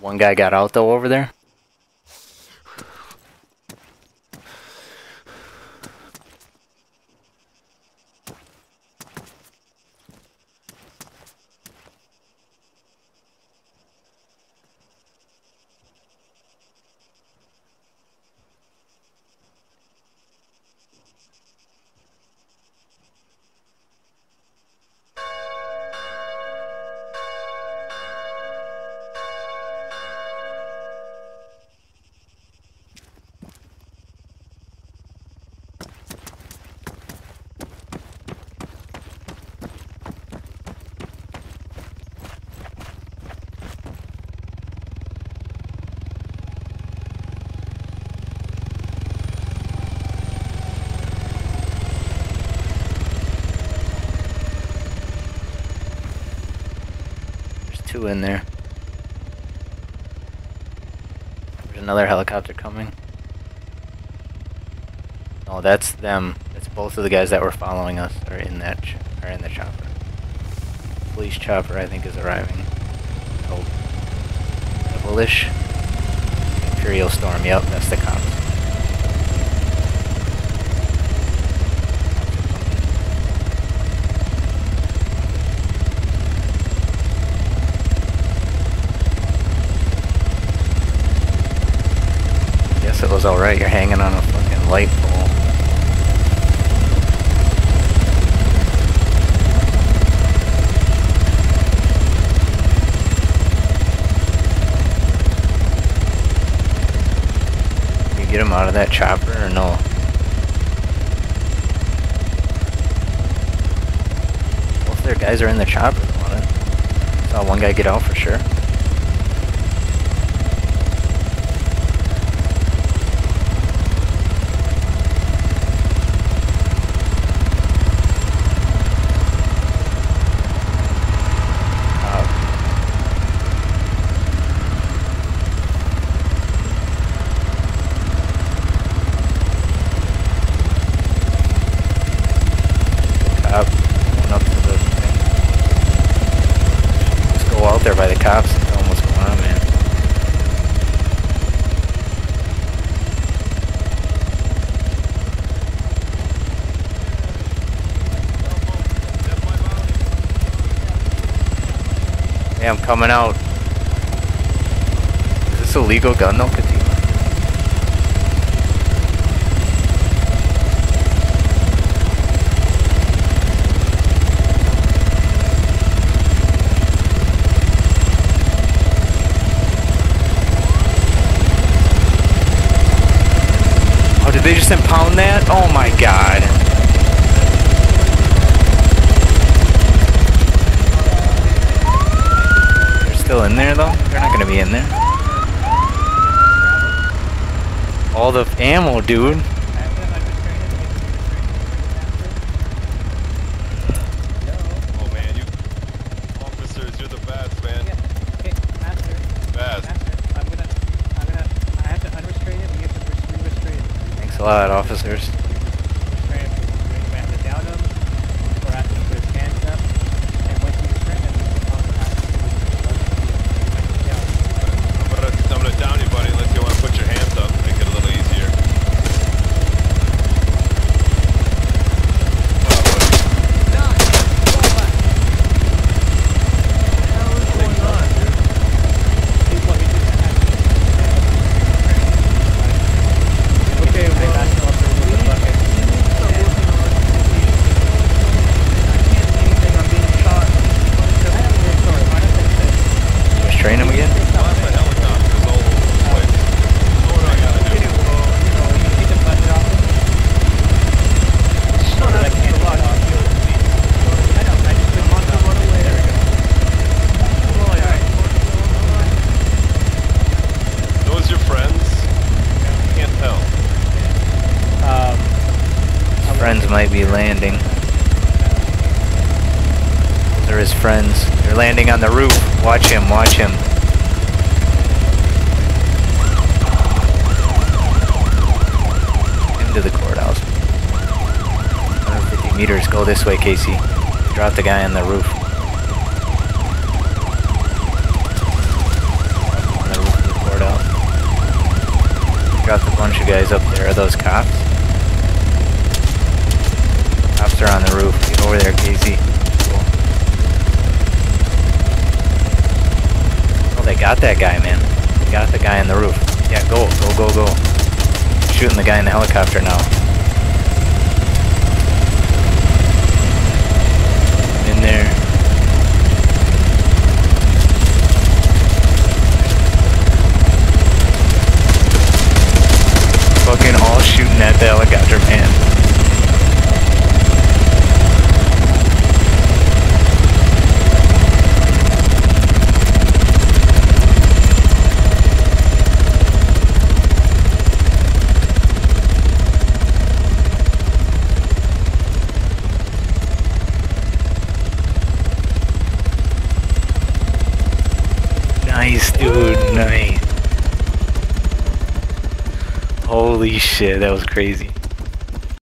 One guy got out though over there. There's two in there. There's another helicopter coming. Oh, that's them. That's both of the guys that were following us are in that are in the chopper. Police chopper, I think, is arriving. Oh, devilish. Imperial storm. Yep, that's the cops. Alright, you're hanging on a fucking light pole. You get him out of that chopper or no? Both their guys are in the chopper. Saw one guy get out for sure. Uh, cop going up to the thing. Just go out there by the cops and tell them what's going on, man. Hey, I'm coming out. Is this a legal gun though, Katima? Oh, did they just impound that? Oh my god. They're still in there though? They're not gonna be in there. All the ammo, dude. Oh man, you officers, you're the best, man. Okay, master. Best. Master, I'm gonna, I'm gonna, I have to unrestrain him. We have to res- restrain him. Thanks a lot, officers. Restrain him. We have to down him, or ask him to put his hands up, and once we restrain him, we can also ask him to put his down. I'm gonna, I'm gonna down you, buddy, unless you want to put your hands up, make it a little easier. He's what he did to have- Okay, well, master officer, move the bucket. Restrain him again? Well, that's my helicopter's all over the place. What do I gotta do? Those your friends? Can't tell. Um, Friends might be landing. They're his friends. They're landing on the roof. Watch him, watch him. Into the courthouse. 150 meters. Go this way, Casey. Drop the guy on the roof. On the Dropped a bunch of guys up there. Are those cops? Cops are on the roof. Get over there, Casey. Cool. Oh, they got that guy, man. Got the guy on the roof. Yeah, go, go, go, go. Shooting the guy in the helicopter now. In there. Fucking all shooting at the helicopter, man. Nice, dude. Nice. Holy shit, that was crazy.